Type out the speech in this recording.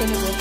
Sustainable